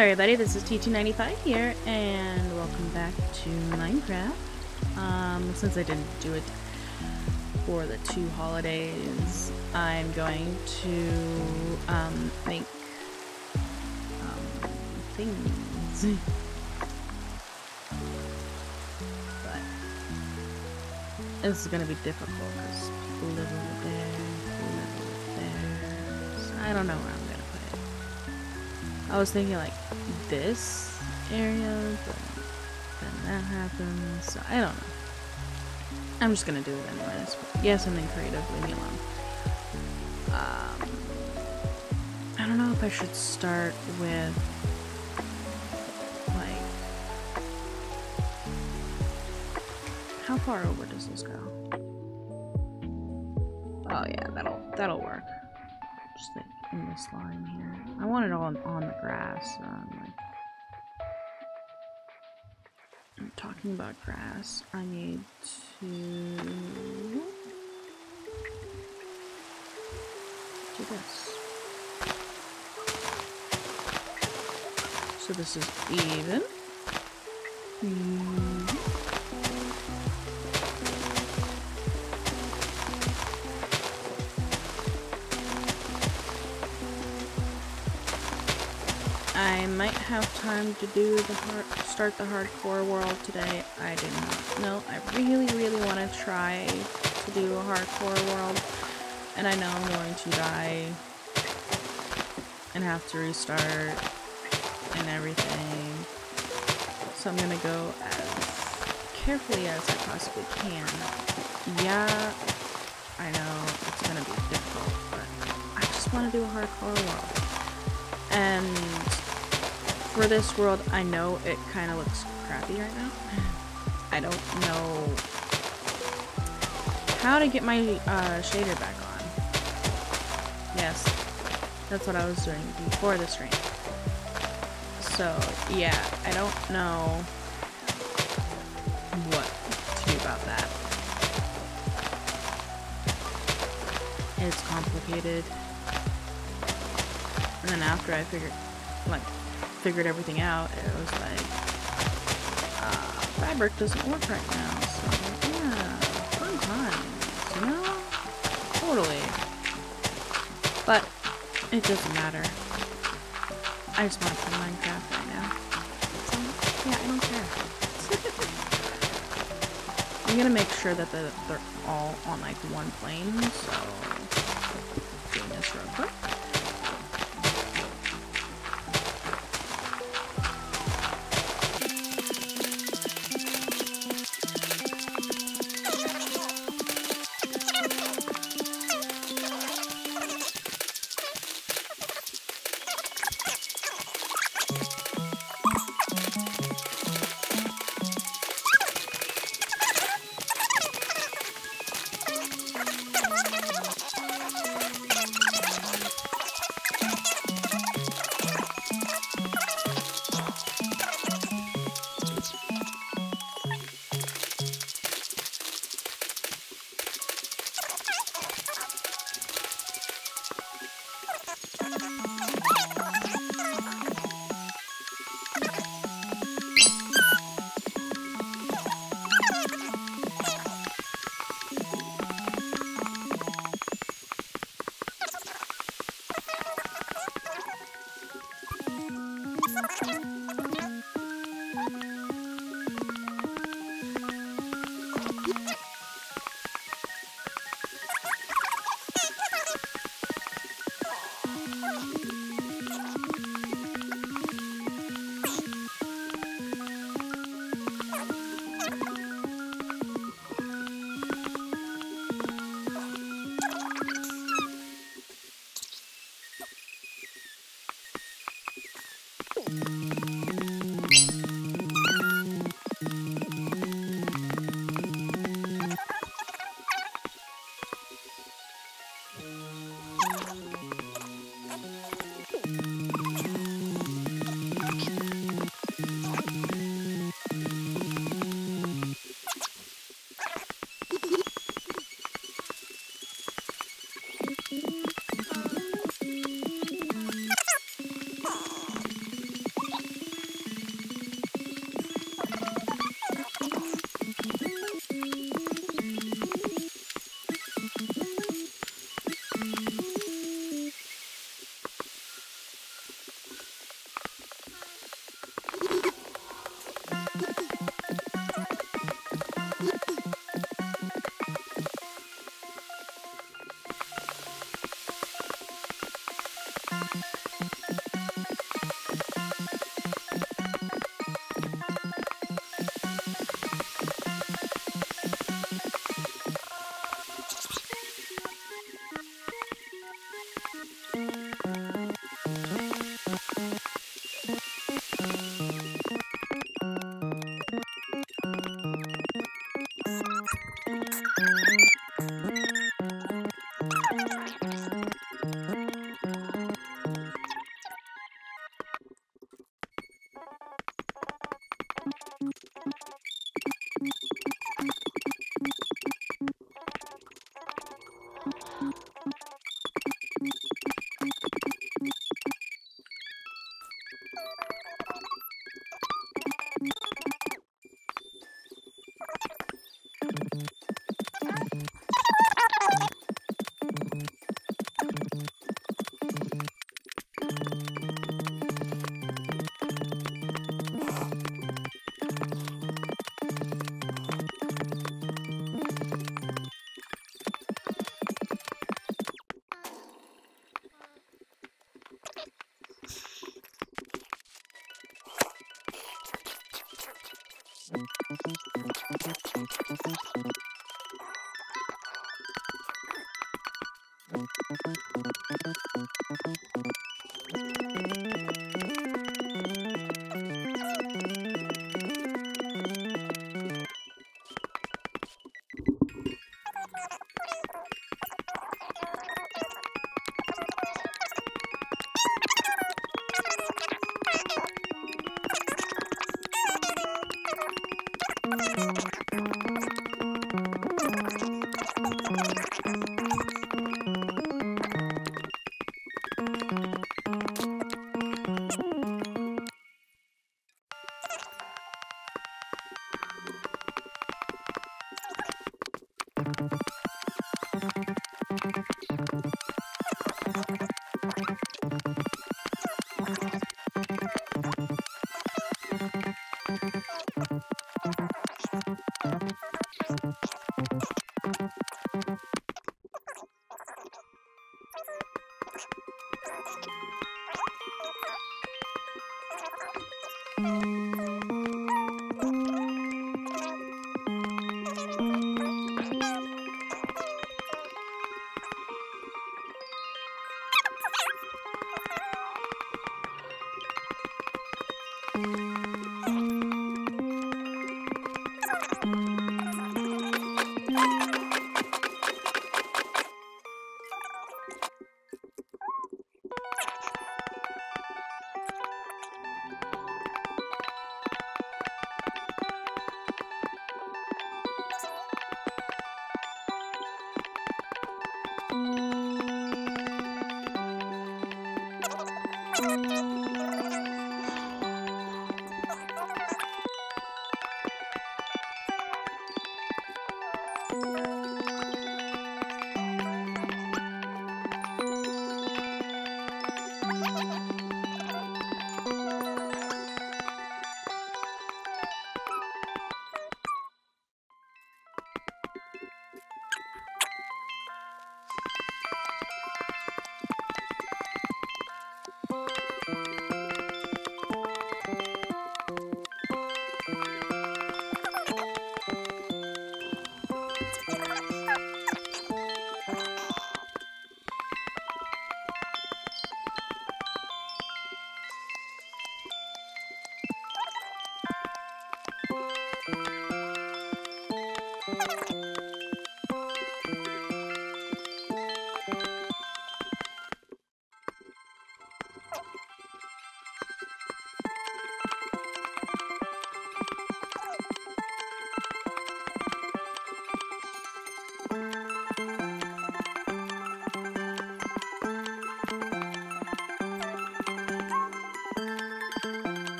everybody, this is TT95 here, and welcome back to Minecraft. Um, since I didn't do it for the two holidays, I'm going to, um, make, um, things. but, this is gonna be difficult, because people live over there, people live over there, so I don't know where I'm. I was thinking like this area, but then that happens, so I don't know. I'm just gonna do it anyways. Yeah, something creative, leave me alone. Um, I don't know if I should start with like how far over does this go? Oh yeah, that'll that'll work. Just like in this line here. I want it all on, the grass. So I'm like, I'm talking about grass. I need to do this. So this is even. Mhm. I might have time to do the hard start the hardcore world today. I not know. I really, really want to try to do a hardcore world, and I know I'm going to die and have to restart and everything. So I'm gonna go as carefully as I possibly can. Yeah, I know it's gonna be difficult, but I just want to do a hardcore world. And for this world, I know it kind of looks crappy right now. I don't know how to get my uh, shader back on. Yes, that's what I was doing before the stream. So, yeah, I don't know what to do about that. It's complicated. And then after I figured, like, figured everything out, it was like, uh, fabric doesn't work right now, so, yeah, fun times, you know? Totally. But, it doesn't matter. I just want to play Minecraft right now. So, yeah, I don't care. I'm gonna make sure that the, they're all on, like, one plane, so, doing this real quick.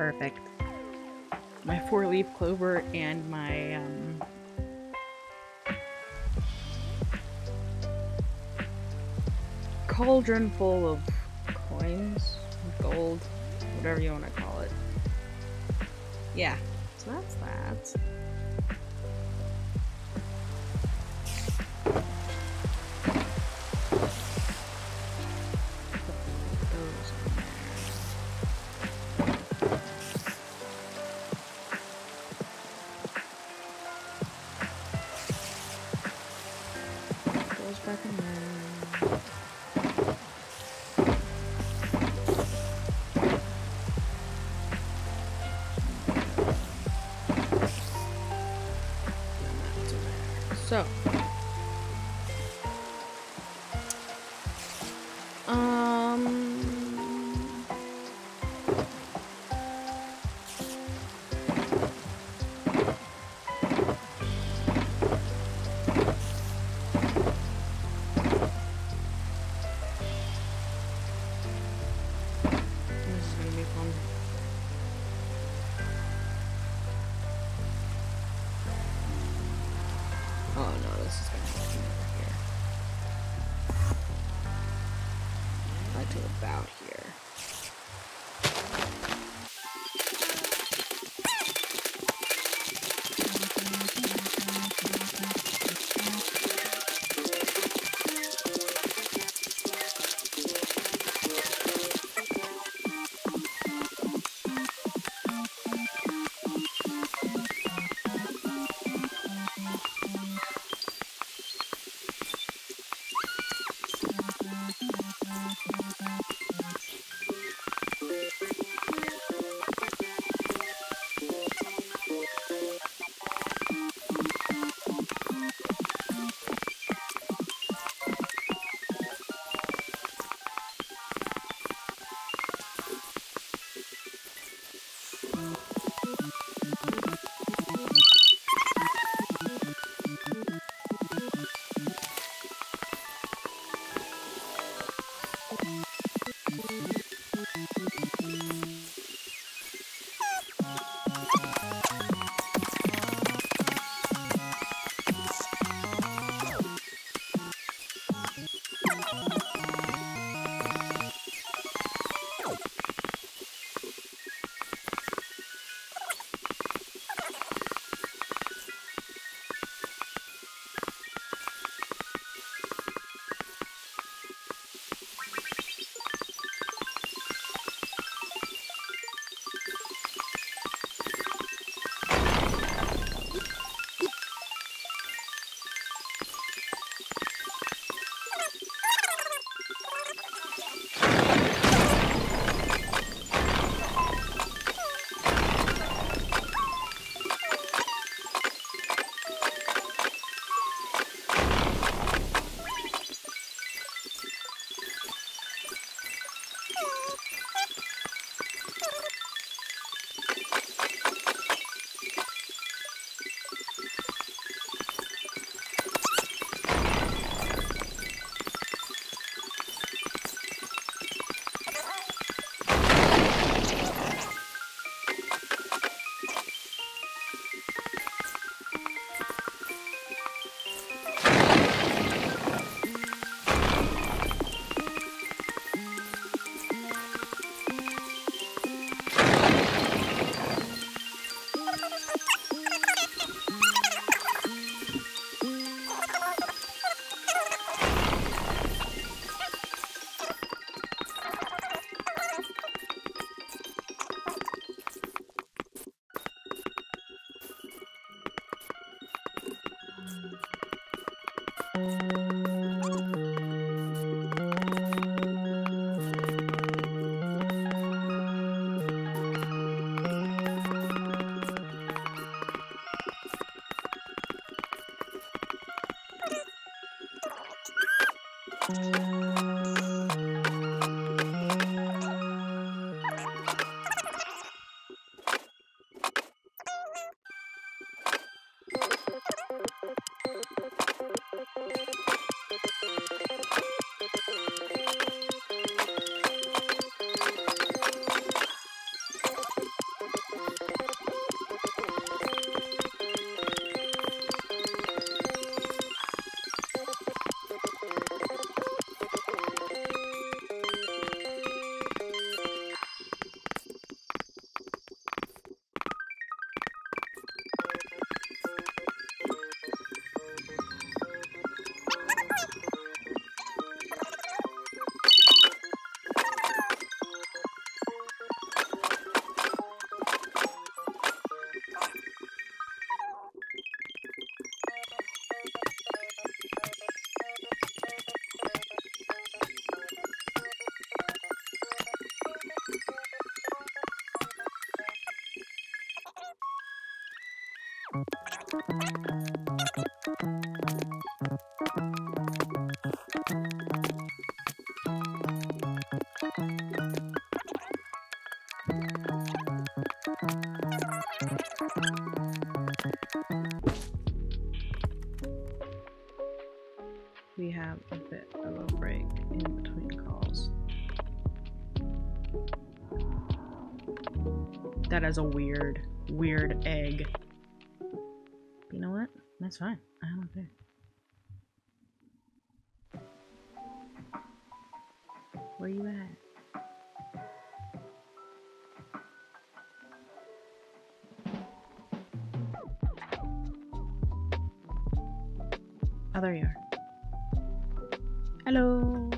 Perfect. My four-leaf clover and my um, cauldron full of coins, gold, whatever you want to call it. Yeah, so that's that. There. Música We have a bit of a break in between calls. That is a weird, weird egg. Fine. I don't care. Where you at? Oh, there you are. Hello.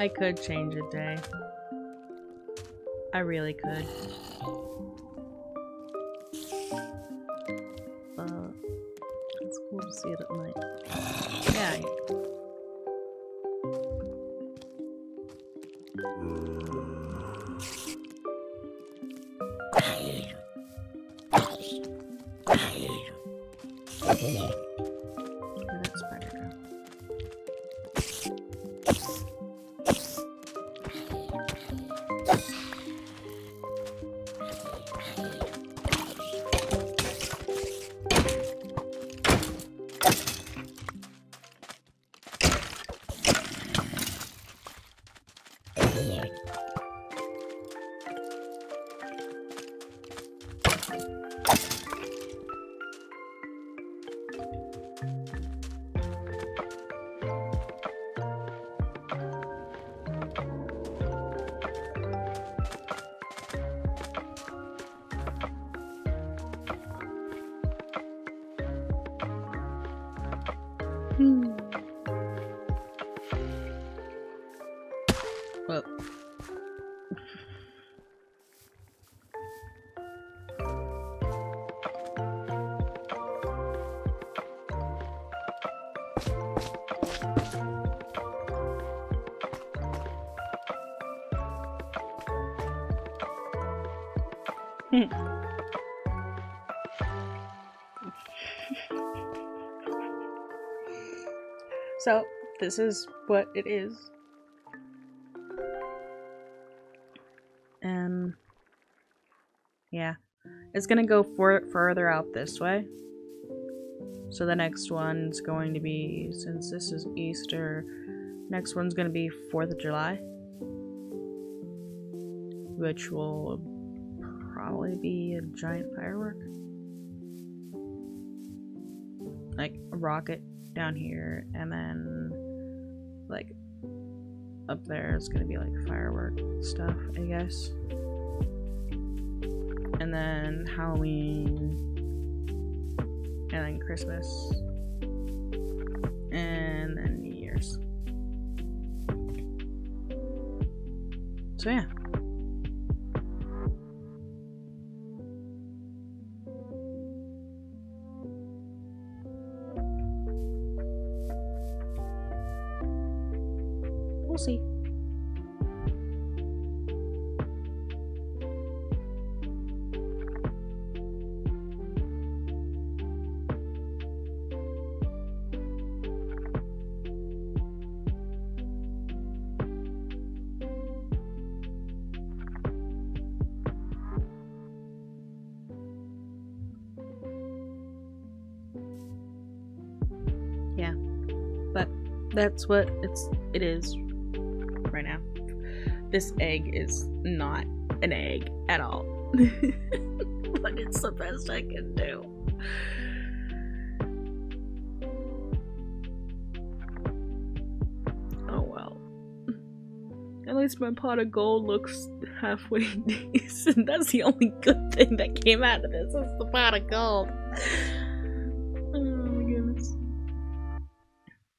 I could change a day. I really could. So, this is what it is. And yeah, It's gonna go for further out this way. So the next one's going to be, since this is Easter, next one's gonna be 4th of July. Which will probably be a giant firework. Like a rocket down here, and then like up there is gonna be like firework stuff, I guess. And then Halloween, and then Christmas, and then New Year's. So yeah. That's what it's it is right now. This egg is not an egg at all. but it's the best I can do. Oh well. At least my pot of gold looks halfway decent. That's the only good thing that came out of this is the pot of gold.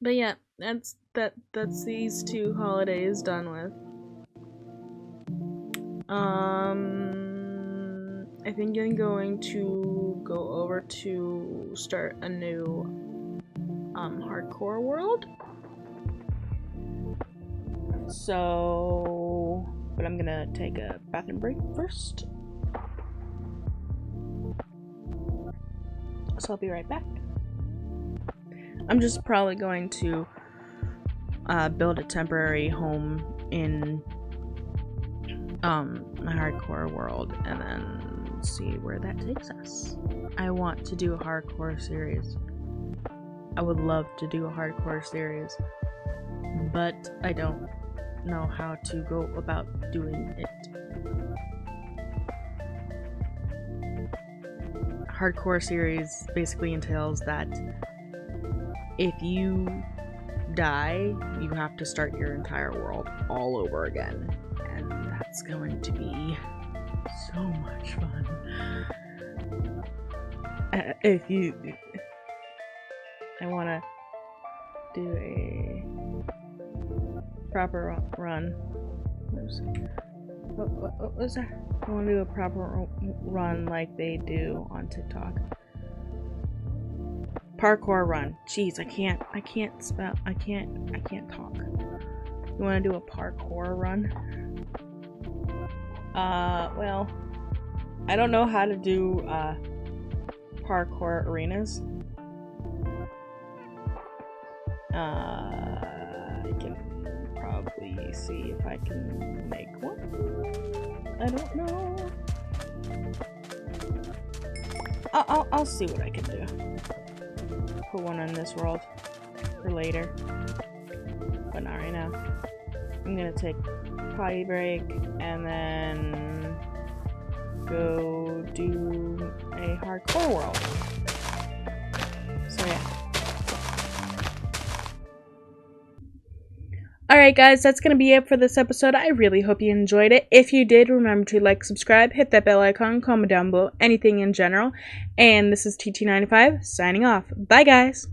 But yeah, that's that that's these two holidays done with. Um I think I'm going to go over to start a new um hardcore world. So but I'm gonna take a bathroom break first. So I'll be right back. I'm just probably going to uh, build a temporary home in um, a hardcore world and then see where that takes us. I want to do a hardcore series. I would love to do a hardcore series, but I don't know how to go about doing it. Hardcore series basically entails that if you die, you have to start your entire world all over again. And that's going to be so much fun. Uh, if you. I want to do a proper run. What, what, what was that? I want to do a proper run like they do on TikTok. Parkour run. Jeez, I can't. I can't spell. I can't. I can't talk. You want to do a parkour run? Uh, well, I don't know how to do uh parkour arenas. Uh, I can probably see if I can make one. I don't know. I'll, I'll, I'll see what I can do put one in this world for later. But not right now. I'm gonna take potty break and then go do a hardcore world. Alright guys, that's going to be it for this episode. I really hope you enjoyed it. If you did, remember to like, subscribe, hit that bell icon, comment down below, anything in general. And this is TT95 signing off. Bye guys!